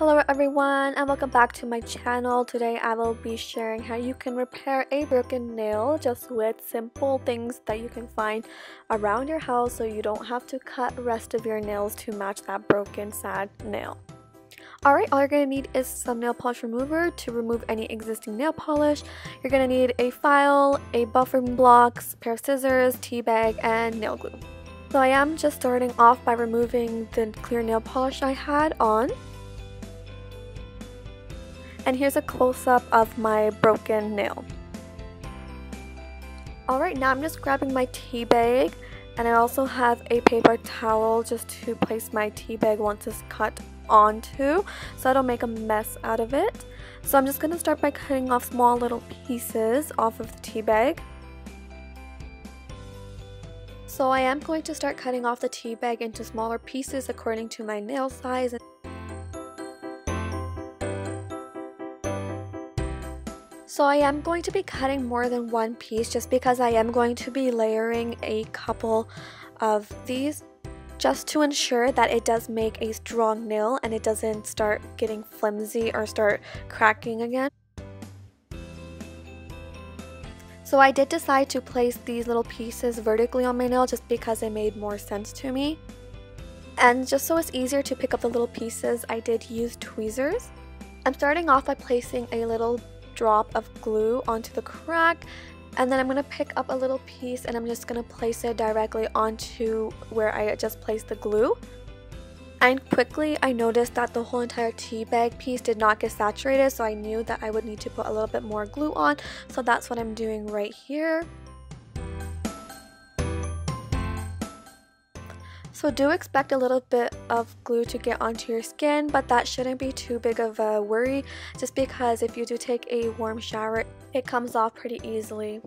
Hello everyone and welcome back to my channel. Today I will be sharing how you can repair a broken nail just with simple things that you can find around your house so you don't have to cut the rest of your nails to match that broken sad nail. Alright, all you're going to need is some nail polish remover to remove any existing nail polish. You're going to need a file, a buffing blocks, pair of scissors, tea bag, and nail glue. So I am just starting off by removing the clear nail polish I had on. And here's a close-up of my broken nail. Alright, now I'm just grabbing my tea bag and I also have a paper towel just to place my tea bag once it's cut onto so I don't make a mess out of it. So I'm just going to start by cutting off small little pieces off of the tea bag. So I am going to start cutting off the tea bag into smaller pieces according to my nail size. So I am going to be cutting more than one piece just because I am going to be layering a couple of these just to ensure that it does make a strong nail and it doesn't start getting flimsy or start cracking again. So I did decide to place these little pieces vertically on my nail just because it made more sense to me. And just so it's easier to pick up the little pieces, I did use tweezers. I'm starting off by placing a little drop of glue onto the crack and then I'm going to pick up a little piece and I'm just going to place it directly onto where I just placed the glue. And quickly I noticed that the whole entire tea bag piece did not get saturated so I knew that I would need to put a little bit more glue on so that's what I'm doing right here. So do expect a little bit of glue to get onto your skin, but that shouldn't be too big of a worry just because if you do take a warm shower, it comes off pretty easily.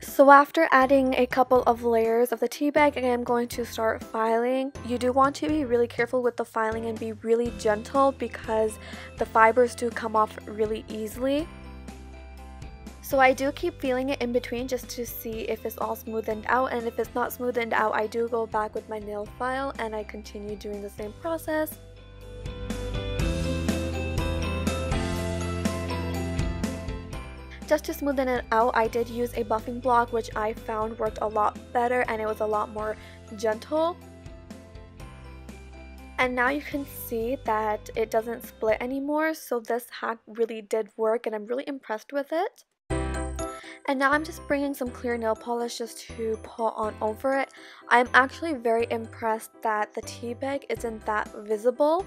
So after adding a couple of layers of the tea bag, I am going to start filing. You do want to be really careful with the filing and be really gentle because the fibers do come off really easily. So I do keep feeling it in between just to see if it's all smoothened out and if it's not smoothened out I do go back with my nail file and I continue doing the same process. Just to smoothen it out, I did use a buffing block which I found worked a lot better and it was a lot more gentle. And now you can see that it doesn't split anymore so this hack really did work and I'm really impressed with it. And now I'm just bringing some clear nail polish just to put on over it. I'm actually very impressed that the tea bag isn't that visible.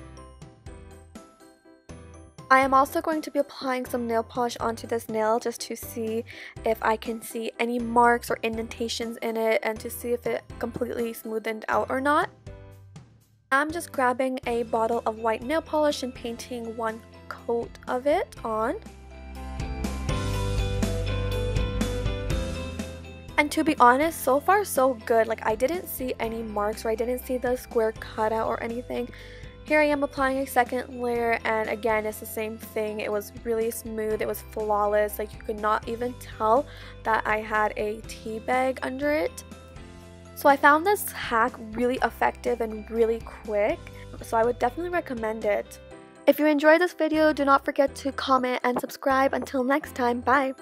I am also going to be applying some nail polish onto this nail just to see if I can see any marks or indentations in it and to see if it completely smoothened out or not. I'm just grabbing a bottle of white nail polish and painting one coat of it on. And to be honest, so far so good. Like I didn't see any marks or I didn't see the square cutout or anything. Here I am applying a second layer and again it's the same thing. It was really smooth, it was flawless. Like you could not even tell that I had a tea bag under it. So I found this hack really effective and really quick. So I would definitely recommend it. If you enjoyed this video, do not forget to comment and subscribe. Until next time, bye!